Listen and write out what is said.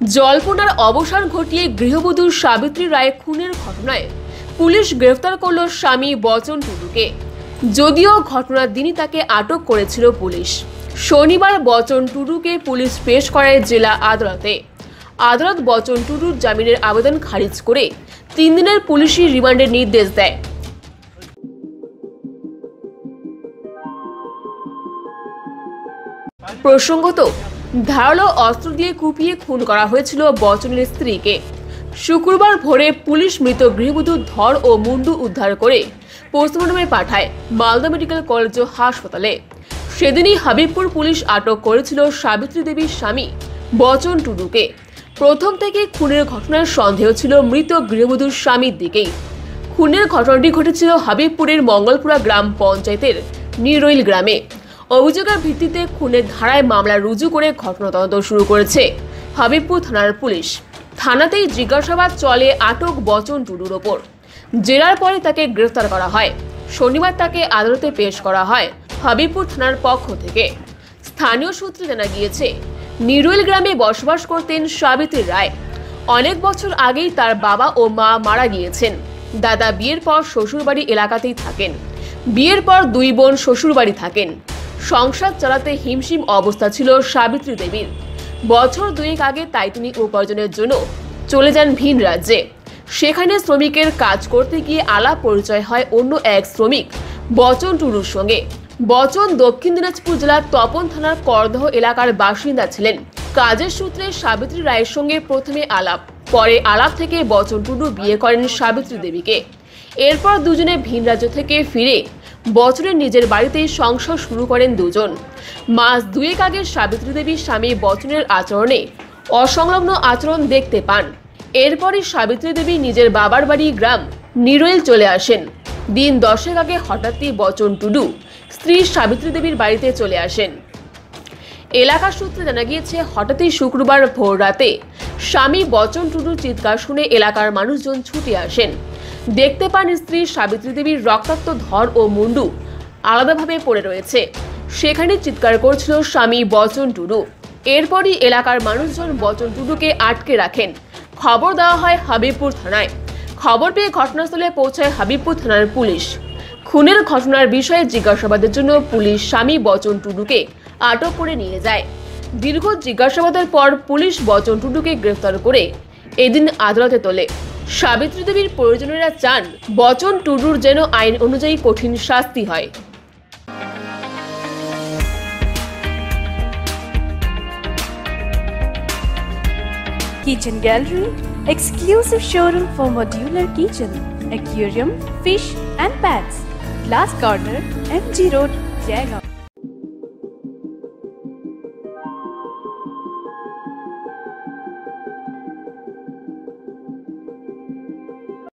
জল্পনার অবসান ঘটিয়ে গৃহবধূ সাবিত্রী রায় খুনের ঘটনায় পুলিশ গ্রেফতার করল স্বামী বচন টুডুকে। যদিও ঘটনার দিনই তাকে আটক করেছিল পুলিশ। শনিবার বচন টুডুকে পুলিশ পেশ করায় জেলা আদালতে। আদালত বচন টুডুর জামিনের আবেদন খারিজ করে তিন দিনের পুলিশি রিমান্ডের নির্দেশ দেয়। প্রসঙ্গত ধারালো অস্ত্র দিয়ে কুপিয়ে খুন করা হয়েছিল বচনের স্ত্রীকে। শুক্রবার ভোরে পুলিশ মৃত গৃহবধূ ধর ও মুন্ডু উদ্ধার করে পোস্টমর্টমে পাঠায় মালদা মেডিকেল কলেজ ও হাসপাতালে। সেদিনই হাবিবপুর পুলিশ আটক করেছিল সাবিত্রী দেবীর স্বামী, বচন টুডুকে। প্রথম থেকে খুনের ঘটনার সন্দেহ ছিল মৃত গৃহবধূর স্বামীর দিকেই। খুনের ঘটনাটি ঘটেছিল হাবিবপুরের মঙ্গলপুরা গ্রাম পঞ্চায়েতের নিরইল গ্রামে। অভিযোগের ভিত্তিতে খুনের ধারায় মামলা রুজু করে ঘটনা তদন্ত শুরু করেছে হাবিবপুর থানার পুলিশ। থানাতেই জিজ্ঞাসাবাদ চলে আটক বচন টুডুর ওপর। জেরার পরে তাকে গ্রেফতার করা হয়। শনিবার তাকে আদালতে পেশ করা হয় হাবিবপুর থানার পক্ষ থেকে। স্থানীয় সূত্রে জানা গিয়েছে নিরুইল গ্রামে বসবাস করতেন সাবিত্রী রায়। অনেক বছর আগেই তার বাবা ও মা মারা গিয়েছেন। দাদা বিয়ের পর শ্বশুরবাড়ি এলাকাতেই থাকেন। বিয়ের পর দুই বোন শ্বশুরবাড়ি থাকেন। সংসার চালাতে হিমশিম অবস্থা ছিল সাবিত্রী দেবীর। বছর দুয়েক আগে তাই তিনি উপার্জনের জন্য চলে যান ভিন রাজ্যে। সেখানে শ্রমিকের কাজ করতে গিয়ে আলাপ পরিচয় হয় অন্য এক শ্রমিক, বচন টুডুর সঙ্গে। বচন দক্ষিণ দিনাজপুর জেলার তপন থানার করদহ এলাকার বাসিন্দা ছিলেন। কাজের সূত্রে সাবিত্রী রায়ের সঙ্গে প্রথমে আলাপ, পরে আলাপ থেকে বচন টুডু বিয়ে করেন সাবিত্রী দেবীকে। এরপর দুজনে ভিন রাজ্য থেকে ফিরে বছরের নিজের বাড়িতেই সংসার শুরু করেন দুজন। মাস দুয়েক আগে সাবিত্রী দেবীর স্বামী বচনের আচরণে অসংলগ্ন আচরণ দেখতে পান। এরপরই সাবিত্রী দেবী নিজের বাবার বাড়ি গ্রাম নিরোয়েল চলে আসেন। দিন দশেক আগে হঠাৎই বচন টুডু স্ত্রী সাবিত্রী দেবীর বাড়িতে চলে আসেন। এলাকার সূত্রে জানা গিয়েছে, হঠাৎই শুক্রবার ভোর রাতে স্বামী বচন টুডুর চিৎকার শুনে এলাকার মানুষজন ছুটে আসেন। দেখতে পান স্ত্রী সাবিত্রী দেবীর রক্তাক্ত ধর ও মুন্ডু আলাদাভাবে পড়ে রয়েছে। সেখানে চিৎকার করছিল স্বামী বচন টুডু। এরপরই এলাকার মানুষজন বচন টুডুকে আটকে রাখেন। খবর দেওয়া হয় হাবিবপুর থানায়। খবর পেয়ে ঘটনাস্থলে পৌঁছায় হাবিবপুর থানার পুলিশ। খুনের ঘটনার বিষয়ে জিজ্ঞাসাবাদের জন্য পুলিশ স্বামী বচন টুডুকে আটক করে নিয়ে যায়। দীর্ঘ জিজ্ঞাসাবাদের পর পুলিশ বচন টুডুকে গ্রেফতার করে এদিন আদালতে তোলে। সাবিত্রী দেবীর পরিজনেরা চান বচন টুডুর যেন আইন অনুযায়ী কঠিন শাস্তি হয় Kitchen Gallery, exclusive showroom for modular kitchen, aquarium, fish and pets. Glass Corner, MG Road, Jaigaon.